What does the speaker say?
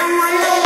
Come on,